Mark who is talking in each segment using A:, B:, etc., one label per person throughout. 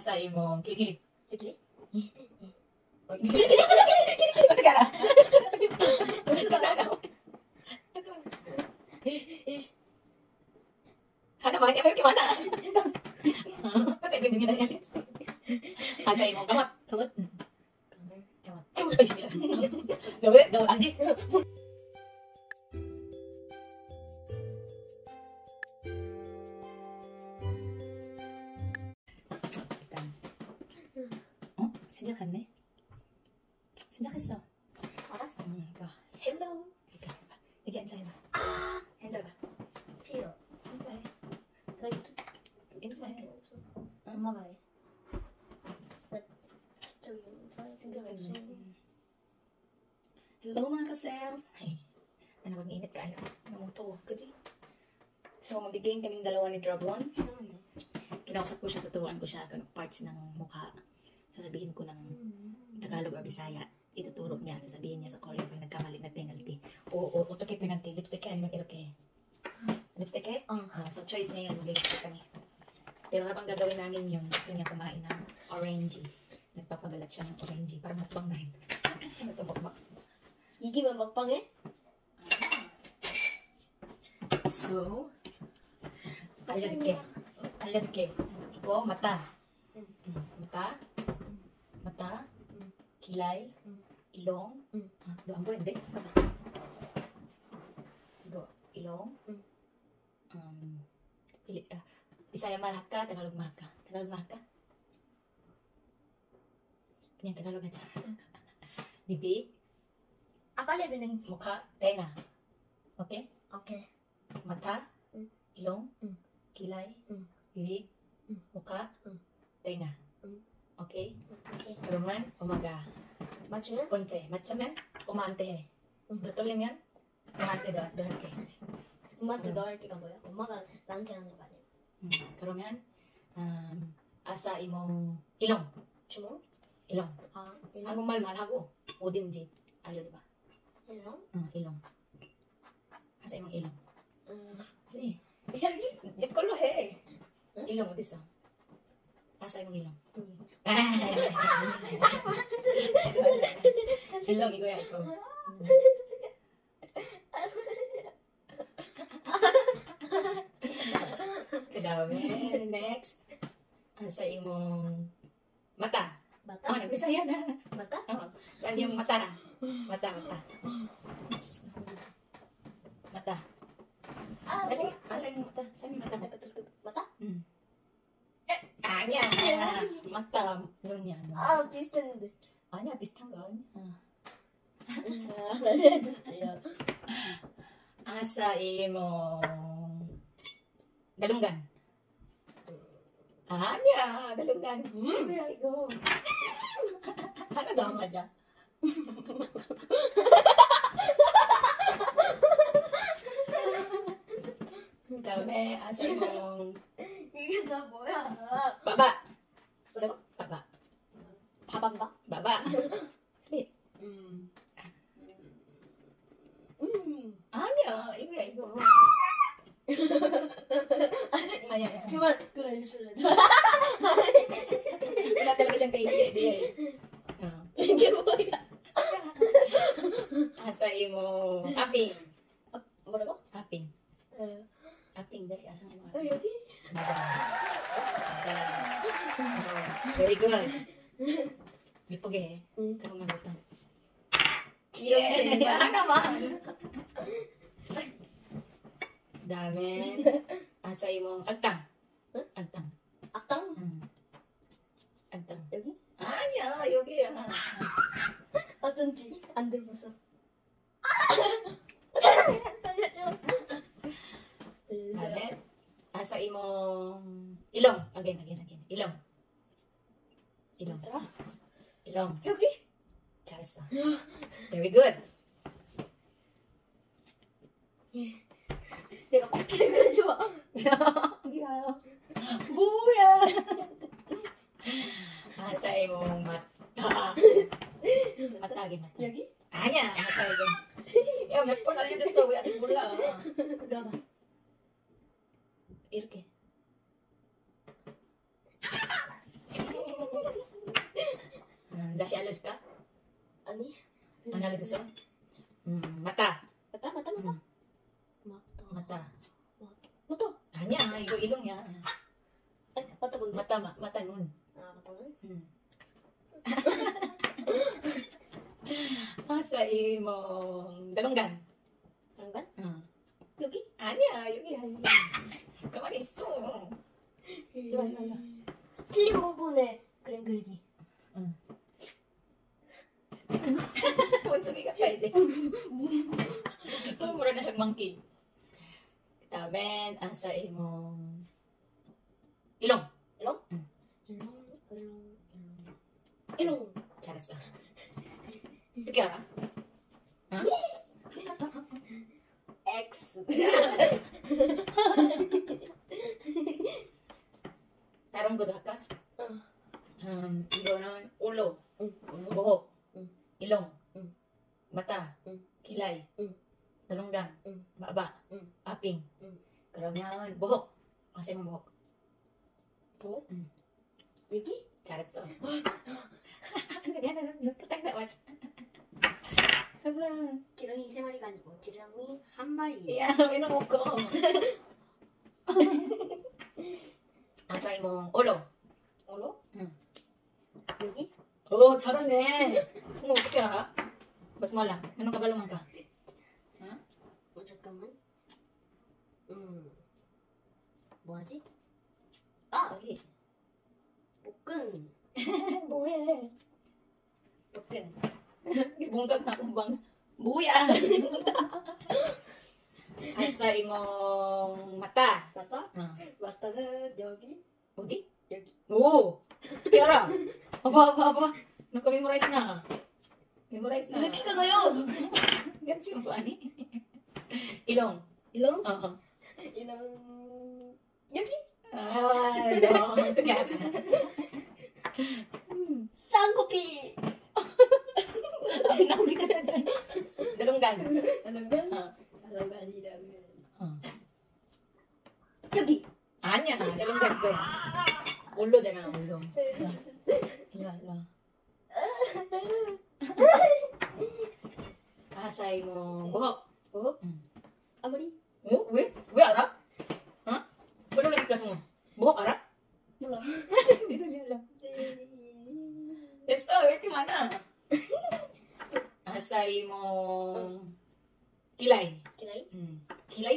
A: さい、も
B: う、
A: キリキリ。キリキリキリキリキリキリキリキリだから。Halamannya baru ke mana? Pakai
B: kunjungi tanya.
A: Ada yang mau kamar? Kamar. Kamar. Kamar. Kamar. Kamar. Kamar. Kamar. Kamar. Kamar. Kamar. Kamar. Kamar. 어? 시작했네? 시작했어
B: 알았어.
A: 응, 이거 헬로 이렇게 해봐 여기 앉아봐
B: 아,
A: 앉아봐
B: 싫어.
A: 인사해
B: 나 이거
A: 인사해
B: 없어. 엄마가 해. 나 저기 인사해.
A: 생각했네 Hello mga kasel Ay, ano mag-init kayo Namuto, kasi So, magiging kaming dalawa ni Dragon
B: 이상한데.
A: Kinausap ko siya, tuturuan ko siya kung parts ng mukha. Sasabihin ko ng Tagalog or Bisaya, ituturo niya, sasabihin niya sa Korea pag nagkamali eh? ah. Ah, na penalty. O, o, o, toke penalty, lipstick kaya naman iroke. Lipstick kaya?
B: Oo.
A: Uh, so, choice niya yun, mag-lipstick kami. Pero habang gagawin namin yun, gusto niya kumain ng orangey. Nagpapagalat siya ng orangey. Parang mukbang na yun. Ito, mukbang.
B: Gigi ba mukbang eh? Ah.
A: So, alad ke.
B: Alad
A: ke. Ipo, mata. Hmm. Hmm,
B: mata.
A: Kilay,
B: mm.
A: ilong, doon pwede. Do, ilong.
B: Mm.
A: Um, pili, uh, eh, Bisaya Malaka, Tagalog Malaka. Tagalog Malaka. Kanyang Tagalog aja.
B: Mm. Bibi. Apa lagi ng
A: muka, Tenga. Okay?
B: Okay.
A: Mata,
B: mm.
A: ilong,
B: mm.
A: kilay,
B: mm.
A: bibig, mm.
B: mm.
A: tenga. Mm.
B: 응.
A: Okay?
B: 오케이.
A: 그러면 umaga.
B: 맞추면?
A: 첫 번째, 맞추면 엄마한테 해.
B: 응.
A: 너 떨리면 엄마한테 너, 너한테 해.
B: 엄마한테
A: 응.
B: 너 할 때가 뭐야? 엄마가 나한테 하는 거 아니야?
A: 음, 그러면 um, asa imong ilong.
B: 주먹?
A: ilong.
B: 아, 일long?
A: 한국말 말하고 어딘지 알려줘봐.
B: 일long?
A: 응, ilong. asa imong ilong.
B: 음,
A: 그래.
B: 여기?
A: 내 걸로 해.
B: 응?
A: ilong 어딨어? asa imong ilong.
B: 응.
A: Hilong iku ya iku. Next. Ah, sa imong mata.
B: Mata.
A: Oh, ya? ah, nagbisaya na.
B: Mata.
A: Oh, sa imong mata. Mata, mata.
B: Ah,
A: Dali, imong mata? Sa imong mata? Mata. Eh, ah. 맞다. 눈이야. 눈.
B: 아, 비슷했는데.
A: 아니야, 비슷한 거 아니야.
B: 아, 살려주세요.
A: asa imong dalunggan. 아니야, dalunggan.
B: 음.
A: 뭐야 이거? 하나도 안 맞아. 그 다음에 asa imong
B: 이게 다 뭐야?
A: 뭐라고? baba.
B: 밥안봐?
A: baba.
B: 음. 음.
A: 아니야, 이거야 이거. 아니야, 아니야.
B: 그만, 그만 입술에.
A: Wala talaga siyang kaibigan. Oh.
B: 이게 뭐야?
A: Asa imong aping.
B: 뭐라고?
A: Aping.
B: 어,
A: Aping, dali. Asa mo
B: 어, 여기?
A: Very good. 예쁘게 해.
B: 응.
A: 그런 거 못한.
B: 지렁이
A: 하나만. 다음에 asa imong agtang.
B: 응?
A: agtang.
B: 악당?
A: 응. agtang.
B: 여기?
A: 여기야.
B: 어쩐지 안 들었어. 살려줘.
A: 다음에 asa imong ilong. Again, again, again. ilong. ilong.
B: 뭐더라?
A: ilong.
B: 여기?
A: 잘했어. Very good.
B: 내가 코끼리 그려줘.
A: 여기요. 뭐야? masa ya, imong mata. Mata lagi mata. Lagi? Hanya masa itu Ya mepon ya, aja tuh sawi ati pula. Udah ba. Irke. Hmm, Dashi alos ka?
B: Ani?
A: Ano alos sa? Mata.
B: Mata,
A: mata,
B: hmm. mata.
A: Mata.
B: Mata. Mata.
A: Hanya, itu ilong
B: ya. Eh, mata, pun
A: mata, mata nun.
B: 아 맞다는?
A: Mm. Asa imong dalunggan.
B: 그런가?
A: Mm.
B: 여기?
A: 아니야, 여기. 가만히 있어. 이리 와.
B: 틀린 부분에 그림 그리기.
A: 원숭이 같아, 이제. monkey. Kitaben, asa imong ilong.
B: 일롱 일롱.
A: 잘했어. 어떻게 알아?
B: X.
A: 다른 것도 할까?
B: 응.
A: 음, 이거는 올로,
B: 응.
A: 모호,
B: 응.
A: ilong,
B: 응.
A: mata,
B: 응.
A: kilay,
B: 응.
A: dalunggan,
B: 응.
A: baba,
B: 응.
A: aping.
B: 응.
A: 그러면 buhok. kasi mo buhok.
B: 뭐?
A: 응.
B: 여기?
A: 잘했어.
B: 마리.
A: 야, 왜 나 먹고? 아사이 뭐 올로.
B: 얼어?
A: 응.
B: 여기?
A: 오, 잘하네. 그거 어떻게 알아? Mo alam? Anong kabalungan ka?
B: 어 잠깐만. 음. 뭐하지? 아 여기. 볶은.
A: 뭐해?
B: 볶은.
A: 뭔가 buya. 아 As sa imong mata. Mata?
B: Uh. Mata
A: na jogi. O di? Jogi. Oo! Kaya Aba, aba, aba. Nakamemorize na. Memorize na.
B: Lagi ka ngayon!
A: Gansi mo ani? Ilong.
B: Ilong?
A: Oo. Ilong...
B: Jogi? Ay, don't.
A: Sangkupi! Ang nakulit ka na. Dalunggan. Dalunggan?
B: Oo. 랑간?
A: 어. 어.
B: 여기.
A: 아니야, dalunggan ko yan. 울로잖아, 울로. 일로 와, 일로 와. 아사이 뭐, 뭐?
B: 뭐?
A: 응.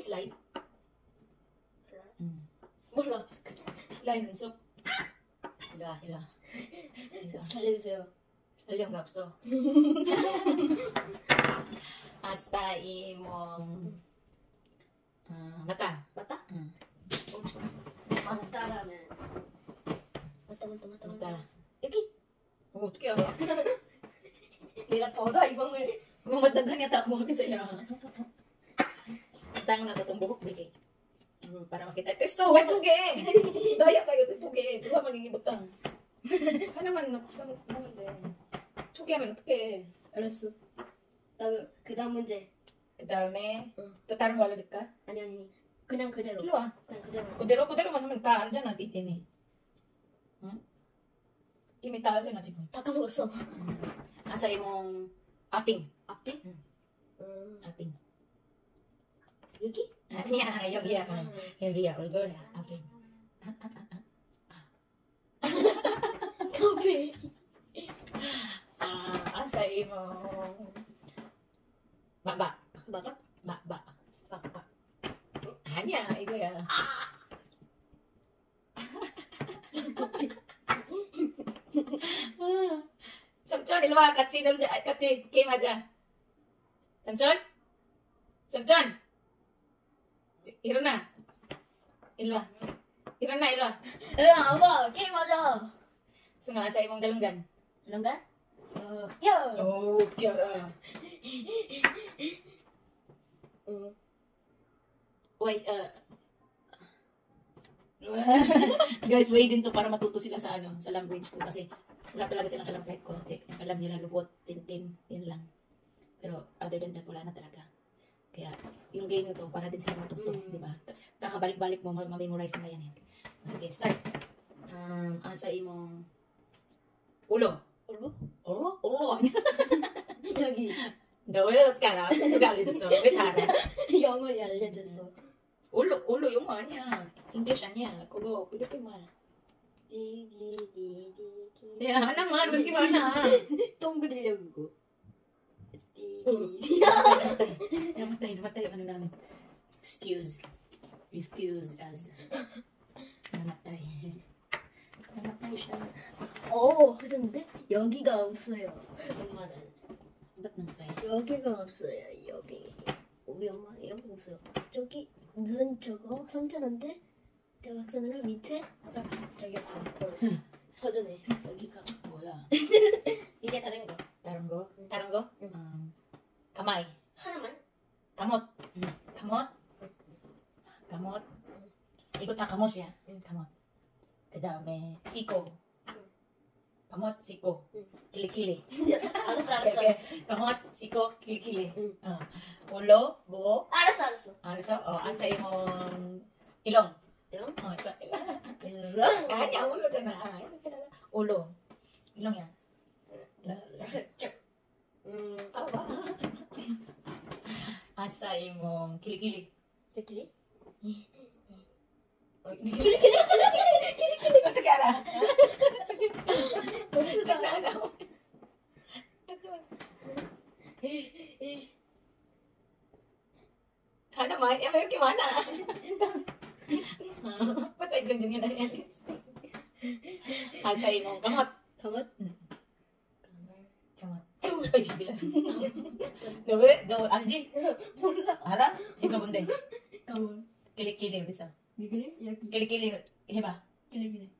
A: slime?
B: Mm. Wala.
A: Lain ng soup.
B: Hila, hila. Slime sa'yo. Slime yung gapso. Asta imong uh,
A: mata. Mata?
B: Mm. Oh.
A: Mata na man. Mata, mata, mata.
B: Mata. Yuki. Oh, tukyo. Nila to na,
A: ibang mas daghan yata ako sa'yo. Tango na to itong buhok, bigay. Mm, para makita. Testo, wait, tuge! Daya kayo, tuge. Diba magiging butang? Naman, naman din. tuge 하면 어떡해.
B: 알았어. 다음 그 다음 문제.
A: 그 다음에,
B: 응.
A: 또 다른 거 알려줄까?
B: 아니 아니. 그냥 그대로.
A: 일로 와.
B: 그냥 그대로.
A: 그대로, 그대로만 하면 다 알잖아, 니 이미. 응? 이미 다 알잖아, 지금.
B: 다 까먹었어.
A: Imong aping.
B: 앞에?
A: 응.
B: 음.
A: Aping.
B: 여기?
A: 아니야, 여기야. 여기야, 얼굴이야, aping.
B: 커피.
A: Ah, asa imong baba.
B: 맞아?
A: Baba. Baba. 아니야, 이거야. 아, 삼촌, 일로 와. 같이 놀자. 아, 같이 게임하자. 삼촌? 삼촌? 이- 일어나. 일로 와. 일어나, 일로 와.
B: 야, 아빠 게임하자.
A: Sunga sa imong dalunggan.
B: 그런가? 어, 야.
A: Oh, kiara.
B: 응.
A: Wait, uh, guys, way din to para matuto sila sa ano, sa language ko kasi wala talaga silang alam kahit konti. Ang Alam nila lubot, tintin, yun lang. Pero other than that, wala na talaga. Kaya, yung game na to, para din sa mga tuktok,
B: mm.
A: di ba? Kakabalik-balik mo, ma-memorize mo yan. Eh. Sige, start. Um, asa imong ulo. Ulo? Ulo? Ulo. Yagi. Dawayot ka na. Galit so. Bithara. Yung ulo yan.
B: so. Ulo, ulo yung mga niya. English
A: niya. Kugo, Pilipino. Di, di, di, di, di. Yeah, naman. Huwag kimana. Itong bilyag ko. 야. 맞다 이 맞다 ano namin. Excuse. Excuse us. 나matay. 나matay siya.
B: 어, 근데 여기가 없어요. 엄마는? 여기가 없어요. 여기 우리 엄마 여기 없어요. 저기 눈 저거 상처난데 대각선으로 밑에 저기 없어. 버전에 여기가
A: Wala.
B: 이제 다른 거
A: Daron ko? Daron ko?
B: 응.
A: Um, kamay.
B: 하나만
A: Kamot. Mm. Kamot. Kamot. Ikot na kamot siya.
B: 응.
A: Kamot. Kadami. Siko.
B: 응.
A: Kamot, siko.
B: 응.
A: Kilikili.
B: 알았어 알았어
A: Kamot, siko, kilikili.
B: 응.
A: Uh, ulo, buo.
B: 알았어 알았어.
A: Ano oh, asa imong ilong.
B: Ilong?
A: Oh, ito.
B: 일랑
A: Ah, niya, ulo dyan na. Ah, ito ka na. Ulo. Ilong yan.
B: 쭉. 음
A: Aba. asa imong kilikili.
B: 이렇게
A: Oh,
B: 길이 길이 길이 길이 길이
A: 어떻게 알아?
B: 복수다.
A: Nagdaan Ano man? Eh, may kimana. Patay kang dyan yan. Asa imong kamot.
B: kamot
A: Bila. Dawe, dawe, alji.
B: 몰라
A: 알아? 이거 뭔데?
B: kamot
A: Kilikili, bisa.
B: 길이 여기
A: Kilikili, 해봐. kamot, kilikili.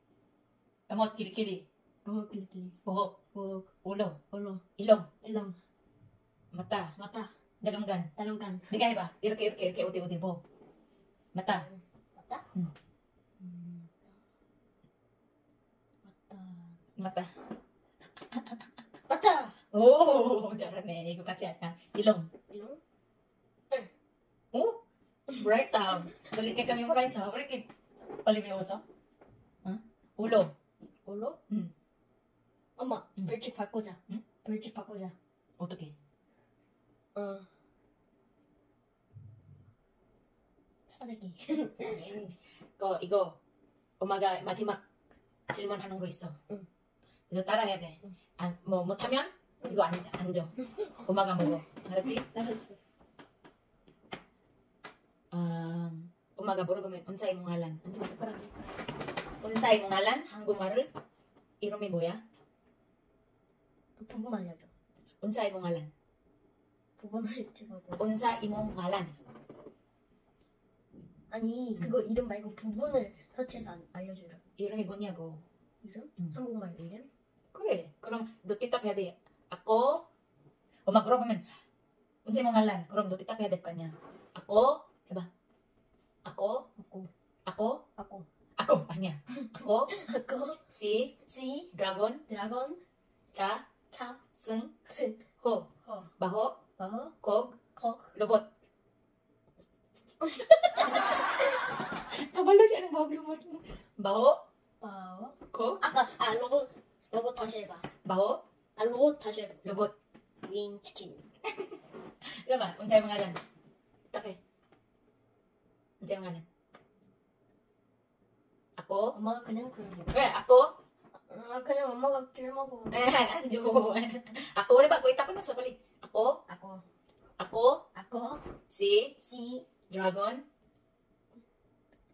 B: kamot 길이 길이
A: Buhok,
B: 뭐
A: ulo,
B: 얼로
A: ilong,
B: 일랑
A: mata,
B: 맞다
A: dalunggan.
B: 다른간
A: Diga, 해봐. 이렇게, 이렇게, 이렇게, 우디, 우디, 뭐. mata.
B: 맞다
A: 응.
B: 음. 맞다 맞다
A: 오, 잘하네. 이거 같이 할까? ilong.
B: 일랑
A: Oh, bright time. Dali kay kami maray sa. Uri kay palibyoso. Huh? Ulo.
B: 얼로
A: 응.
B: 엄마
A: 응.
B: 벌칙 바꾸자
A: 응?
B: 벌칙 바꾸자
A: 어떻게?
B: 어 사대기
A: 이거 이거 엄마가 마지막 질문하는 거 있어.
B: 응.
A: 이거 따라해야 돼.
B: 응.
A: 안, 뭐 못하면 이거 안, 안 줘. 엄마가 먹어. 알았지?
B: 알았어
A: 아, 엄마가 물어보면? 안지 마, parang unsa이 mong ngalan? 한국말을 이름이 뭐야?
B: 부분 알려줘
A: unsa이 mong ngalan?
B: 부분 알려줘
A: unsa이 mong ngalan?
B: 아니
A: 응.
B: 그거 이름 말고 부분을 서치해서 안- 알려주라
A: 이름이 뭐냐고.
B: 이름?
A: 응.
B: 한국말 이름?
A: 그래. 그럼 너 대답해야 돼. Ako, o magurog man, unsay mo ngalan, kurog do, tita kaya kanya. Ako, diba? Ako, ako,
B: ako,
A: ako, ako, ah, anya, ako,
B: ako,
A: si,
B: si,
A: dragon,
B: dragon,
A: cha,
B: cha,
A: sung,
B: sung,
A: ho,
B: ho,
A: baho,
B: baho,
A: kog,
B: kog,
A: lobot. Kabalo siya ng bawag lobot mo. Baho,
B: baho,
A: kog,
B: aka, ah, lobot, ah, lobot pa siya ba?
A: Baho,
B: 아 로봇 다시 해봐
A: robot.
B: 윙 치킨
A: Diba? Unsay mga ngalan? Tapi. Unsay mga ngalan? Ako?
B: 엄마가 그냥 굴 먹어
A: Eh, ako?
B: 아 그냥 엄마가 귤 먹어
A: Eh, anjo. Ako, diba? Kuita ko na sa pali. Ako?
B: 아고
A: Ako?
B: 아고
A: Si
B: C
A: Dragon?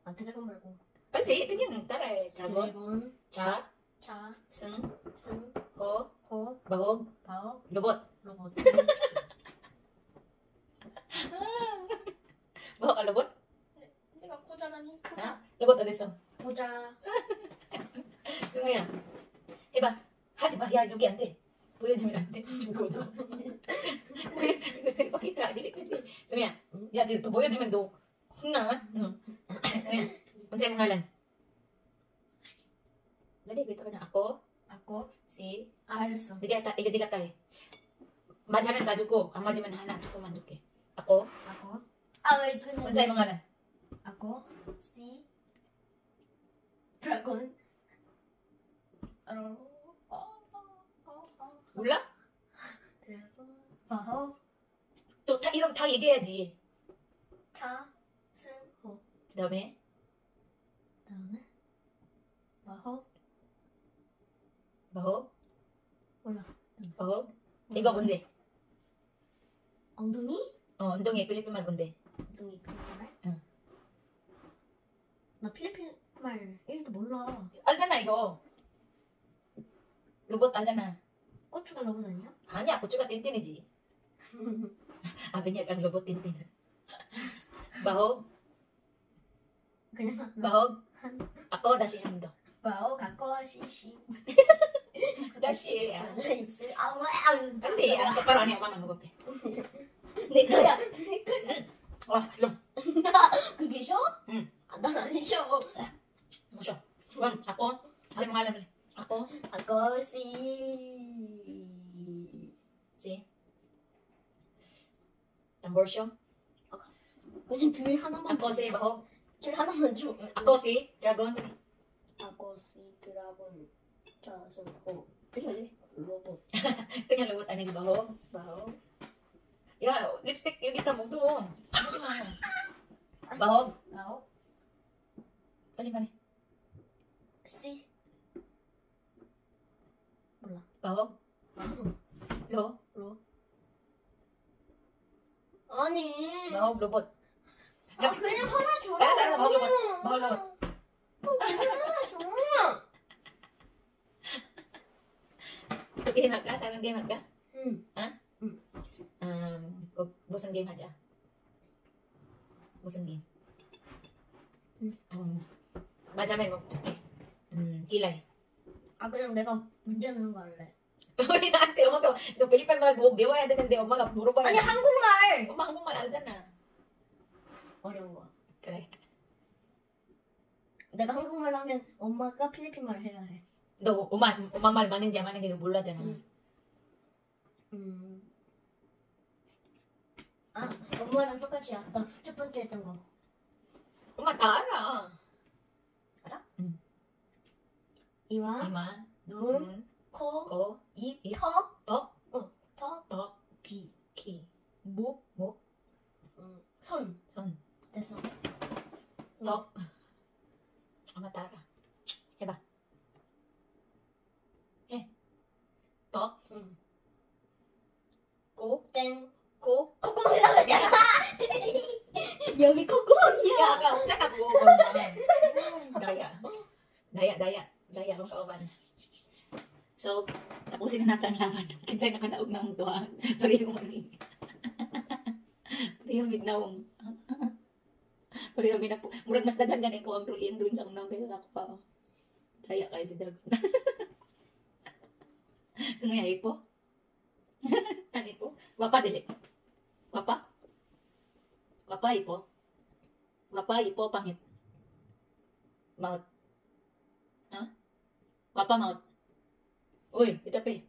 B: 아 드래곤 말고
A: Pwede, ito yun. Tara eh. Dragon?
B: 드래곤
A: Cha?
B: 차
A: Sung?
B: 승
A: Ho?
B: 호
A: Bahog?
B: 바오
A: Lubot?
B: 로봇
A: Bahog ka lubot?
B: 내가 고자라니
A: Ha?
B: 고자
A: Lubot 어딨어?
B: 고자
A: 그거야. 해봐. 하지 마. 야, 여기 안 돼. 보여주면 안 돼. pakita. Dili ko ito. Sumya. Ya, ito 보여주면 너 혼나. ngalan? Dali, kita ko na ako,
B: 아고
A: si,
B: 알았어
A: hindi ata, iga di katay. 맞으면 다 주고, 안 맞으면 하나 조금만 줄게. ako,
B: 아고 아왜 그냥
A: unsay mong ngalan?
B: 아고 C 드래곤 어, 어, 어, 어, 어.
A: 몰라?
B: 드래곤 마호
A: 또 다, 이름 다 얘기해야지.
B: 차 승 호
A: 그 다음에
B: 다음에 마호
A: 마호
B: 몰라
A: 마호 이거 뭔데?
B: 엉덩이
A: 어 엉덩이 필리핀 말 뭔데?
B: 엉덩이 필리핀 말?
A: 응.
B: 나 필리핀 말 1도 몰라
A: 알잖아 이거. 로봇 알잖아.
B: 고추가 로봇 아니야?
A: 아니야 고추가 뗀뗀이지. 아 왜냐면 로봇 뗀뗀. 마호
B: 그냥
A: 마호 아까 다시 한번 더.
B: 마호 갖고 시시
A: 다시.
B: 나 입술 아우
A: 근데 안 똑바로 아니야 엄마만 먹을게.
B: 내 거야 내 거야
A: 와 그럼
B: 그게 쇼?
A: 응.
B: 아, 난안 쇼.
A: 마셔. 그럼 아까 하지 말라면 아까
B: 아거씨.
A: 지. tamborsho.
B: 그냥 줄 하나만.
A: Si Baho.
B: 줄 하나만 줘.
A: Si Dragon.
B: 아거씨 드라곤 자승호. 이거 로봇.
A: Kanya luwot ani Baho.
B: 마호.
A: Ya, lipstick yung kita mo doon. Ano mo? Baho.
B: 마호.
A: Pali mali.
B: 씨. 몰라. 마호.
A: Lo.
B: 로. 아니.
A: Baho lubot.
B: 아 그냥 하나 줘.
A: 알았어, 알았어, 먹어, 먹어, 먹어.
B: 하나 줘.
A: 또 game 할까? 다른 game 할까?
B: 응.
A: Um, 그 무슨 game 하자? 무슨 game?
B: 응.
A: 음. 맞아면 먹자. 음, kilay.
B: 아 그냥 내가 문제 내는 거 할래.
A: 왜 나한테 엄마가 너 필리핀 말뭐 배워야 되는데 엄마가 물어봐야
B: 아니 한국말.
A: 엄마 한국말 알잖아.
B: 어려운 거.
A: 그래.
B: 내가 한국말 하면 엄마가 필리핀 말을 해야 해.
A: 너 엄마 엄마 말 맞는지 안 맞는지 몰라잖아.
B: 응. 음. 아, 엄마랑 똑같이 아까 첫 번째 했던 거.
A: 엄마 다 알아.
B: 이와,
A: 이마,
B: 눈,
A: 눈,
B: 코,
A: 코,
B: 입,
A: 입,
B: 턱,
A: 턱,
B: 어, 턱,
A: 턱,
B: 귀,
A: 키,
B: 목,
A: 목,
B: 음, 손.
A: 손,
B: 됐어.
A: 턱. 엄마 다 알아. Bisan ganin ko ang druin druin sa unang beses ako pa. Oh. Kaya kayo si Dragon. Sino Sungayay eh, po. ano eh, po? Wapa dili. Wapa. Wapa eh, ipo. Wapa ipo pangit. Maut. Ha? Huh? Wapa maut. Uy, kita pe.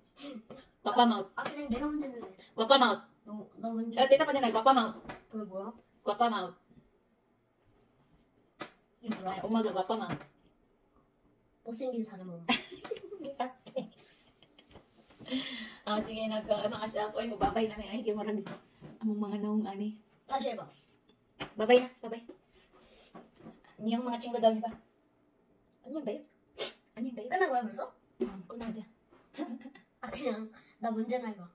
A: Wapa maut.
B: Ako nang dalawan dyan.
A: Wapa maut.
B: No, no, no. Ah,
A: eh, tita pa dyan ay. Wapa maut. Wapa maut.
B: 이게 뭐야?
A: Ay, umaga wapa maut.
B: 못생긴 사람 엄마.
A: Ah, sige, nag, uh, mga sa ako ay mababay na may ay kay marag among mga naong ani.
B: 다시 해봐.
A: Babay na, babay. Niyang mga chinggo daw, di ba? Ano ba yun? Ano ba yun?
B: 끝난 거야 벌써?
A: Hmm, kunaja.
B: 아 그냥 나 문제 내봐.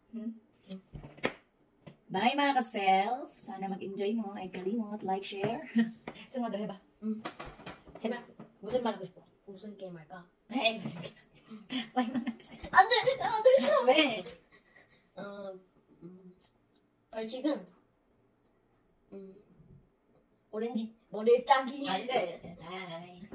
A: Bye mga ka-self! Sana mag-enjoy mo. Ay kalimot, like, share. Sunod, heba.
B: 응.
A: Heba, gusto mo gusto.
B: 무슨 게임 할까?
A: Ay, sige. Bye mga ka-self.
B: 안돼, 나 어떻게 사?
A: 왜?
B: 어, 음, 벌칙은 음, 오렌지 머리 짜기.
A: 안 돼. Bye.